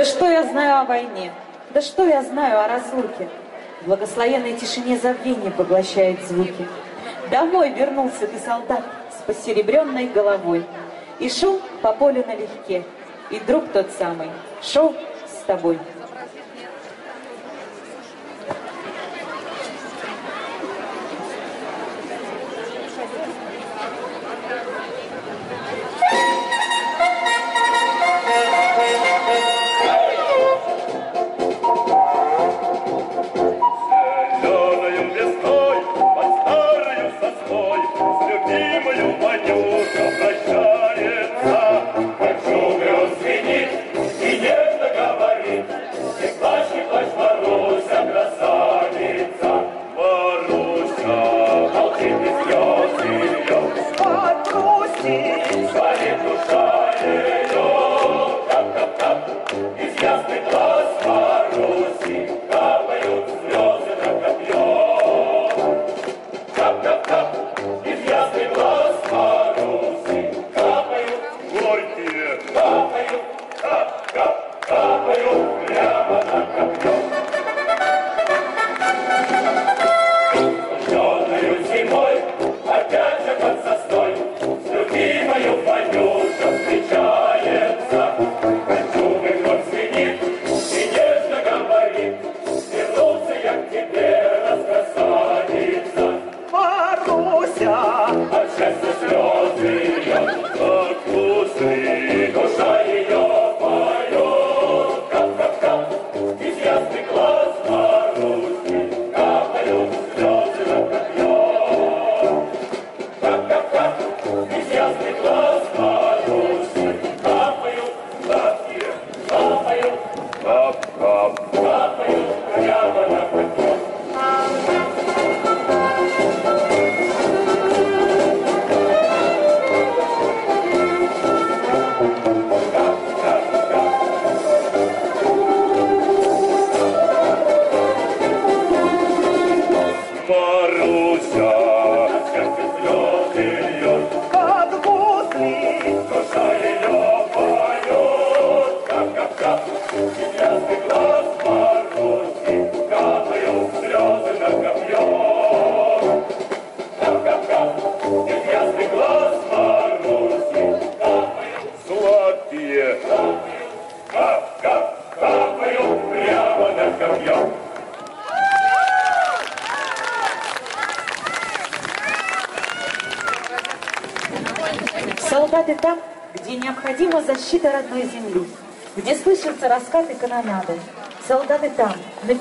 Да что я знаю о войне? Да что я знаю о разлуке? В благословенной тишине забвения поглощает звуки. Домой вернулся ты, солдат, с посеребренной головой. И шел по полю налегке, и друг тот самый шел с тобой. Опять а же под сосной, любимую Ванюша встречаю. up, up. Солдаты там, где необходима защита родной земли, где слышатся раскаты канонады. Солдаты там, на